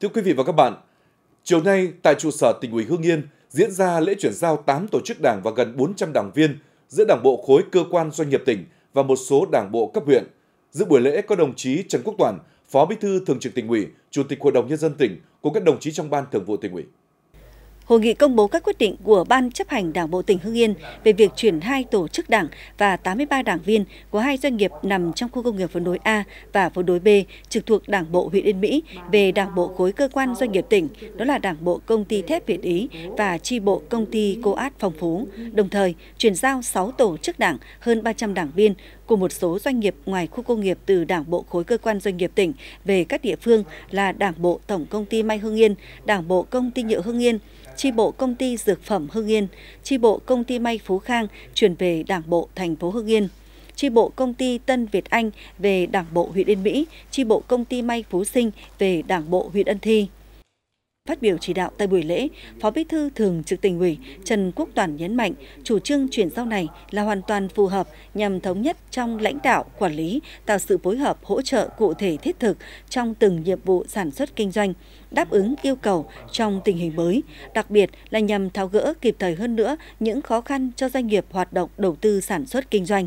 Thưa quý vị và các bạn, chiều nay tại trụ sở tỉnh ủy Hương Yên diễn ra lễ chuyển giao 8 tổ chức đảng và gần 400 đảng viên giữa Đảng bộ khối cơ quan doanh nghiệp tỉnh và một số đảng bộ cấp huyện. Dự buổi lễ có đồng chí Trần Quốc Toàn, Phó Bí thư Thường trực tỉnh ủy, Chủ tịch Hội đồng nhân dân tỉnh cùng các đồng chí trong ban thường vụ tỉnh ủy. Hội nghị công bố các quyết định của Ban chấp hành Đảng bộ tỉnh Hưng Yên về việc chuyển hai tổ chức đảng và 83 đảng viên của hai doanh nghiệp nằm trong khu công nghiệp Phố đối A và Phố đối B trực thuộc Đảng bộ huyện Yên Mỹ về Đảng bộ khối cơ quan doanh nghiệp tỉnh, đó là Đảng bộ công ty thép Việt Ý và chi bộ công ty Cô Át Phong Phú. Đồng thời, chuyển giao 6 tổ chức đảng, hơn 300 đảng viên của một số doanh nghiệp ngoài khu công nghiệp từ Đảng bộ khối cơ quan doanh nghiệp tỉnh về các địa phương là Đảng bộ Tổng công ty May Hưng Yên, Đảng bộ công ty nhựa Hưng Yên, chi bộ công ty dược phẩm Hưng Yên, chi bộ công ty may Phú Khang chuyển về Đảng bộ thành phố Hưng Yên chi bộ công ty Tân Việt Anh về Đảng bộ huyện Yên Mỹ, chi bộ công ty may Phú Sinh về Đảng bộ huyện Ân Thi. Phát biểu chỉ đạo tại buổi lễ, Phó Bí thư Thường trực tỉnh ủy Trần Quốc Toàn nhấn mạnh, chủ trương chuyển giao này là hoàn toàn phù hợp nhằm thống nhất trong lãnh đạo, quản lý, tạo sự phối hợp hỗ trợ cụ thể thiết thực trong từng nhiệm vụ sản xuất kinh doanh, đáp ứng yêu cầu trong tình hình mới, đặc biệt là nhằm tháo gỡ kịp thời hơn nữa những khó khăn cho doanh nghiệp hoạt động đầu tư sản xuất kinh doanh.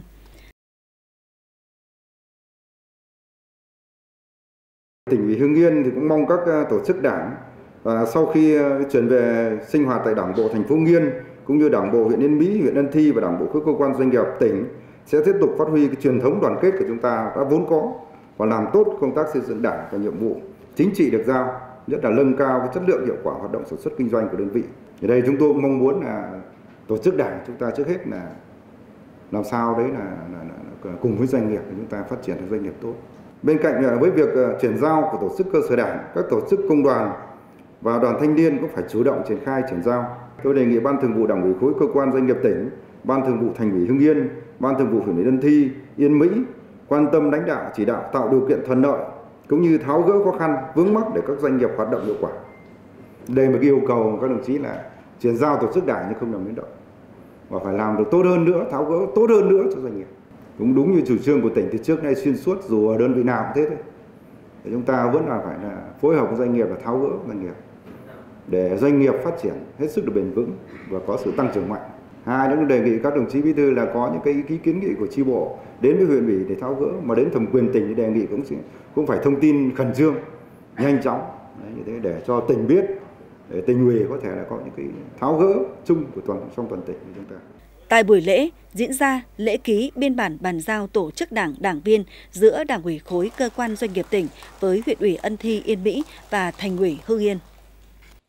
Tỉnh ủy Hưng Yên thì cũng mong các ờ, tổ chức đảng và sau khi ờ, chuyển về sinh hoạt tại Đảng bộ thành phố Nghiên cũng như Đảng bộ huyện Yên Mỹ, huyện Ân Thi và Đảng bộ các cơ quan doanh nghiệp tỉnh sẽ tiếp tục phát huy cái truyền thống đoàn kết của chúng ta đã vốn có và làm tốt công tác xây dựng đảng và nhiệm vụ chính trị được giao, nhất là nâng cao cái chất lượng hiệu quả hoạt động sản xuất kinh doanh của đơn vị. Ở đây chúng tôi cũng mong muốn là tổ chức đảng chúng ta trước hết là làm sao đấy là, là, là cùng với doanh nghiệp chúng ta phát triển doanh nghiệp tốt. Bên cạnh ờ, với việc ờ, chuyển giao của tổ chức cơ sở đảng, các tổ chức công đoàn và đoàn thanh niên cũng phải chủ động triển khai chuyển giao. Tôi đề nghị Ban Thường vụ Đảng ủy khối cơ quan doanh nghiệp tỉnh, Ban Thường vụ Thành ủy Hưng Yên, Ban Thường vụ huyện ủy Đơn Thi, Yên Mỹ quan tâm lãnh đạo chỉ đạo tạo điều kiện thuận lợi cũng như tháo gỡ khó khăn vướng mắc để các doanh nghiệp hoạt động hiệu quả. Đây là yêu cầu các đồng chí là chuyển giao tổ chức đảng nhưng không làm biến động và phải làm được tốt hơn nữa, tháo gỡ tốt hơn nữa cho doanh nghiệp. Cũng đúng như chủ trương của tỉnh từ trước nay xuyên suốt dù ở đơn vị nào cũng thế thôi. Thì chúng ta vẫn là phải là phối hợp với doanh nghiệp và tháo gỡ doanh nghiệp để doanh nghiệp phát triển hết sức được bền vững và có sự tăng trưởng mạnh. Hai nữa đề nghị các đồng chí bí thư là có những cái ý kiến nghị của chi bộ đến với huyện ủy để tháo gỡ mà đến thẩm quyền tỉnh thì đề nghị cũng cũng phải thông tin khẩn trương, nhanh chóng Đấy, như thế để cho tỉnh biết để tỉnh ủy có thể là có những cái tháo gỡ chung của toàn trong toàn tỉnh của chúng ta. Tại buổi lễ, diễn ra lễ ký biên bản bàn giao tổ chức đảng đảng viên giữa Đảng ủy khối cơ quan doanh nghiệp tỉnh với huyện ủy Ân Thi Yên Mỹ và Thành ủy Hưng Yên.